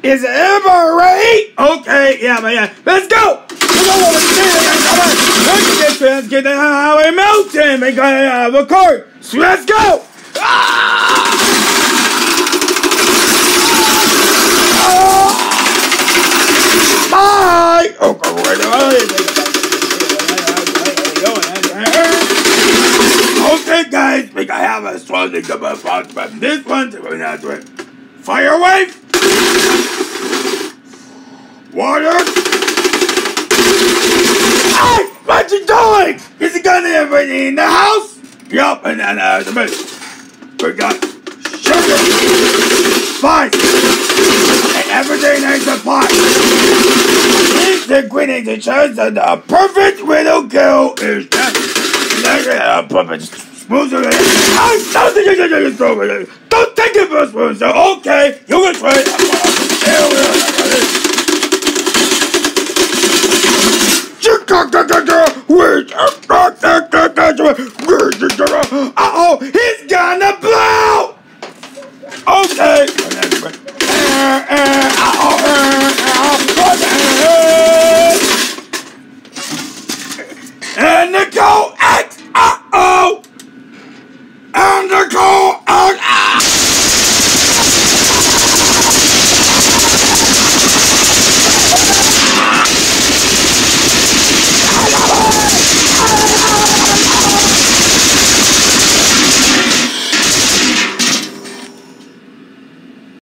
Is it ever ready? Okay, yeah, but yeah. Let's go! Let's get get the highway mountain. We have a car. So let's go! Bye! Okay, guys, we gotta have a strong about from this one to another one. Fire wave! Water! Hey! What you doing? Is it gonna everybody in the house? Yup, and then uh, the bit. We got sugar, spice, and everything in the pot. These the ingredients that shows that the perfect little kill is that. Uh. Don't think it Don't take it for a spoon. So okay, you can try it.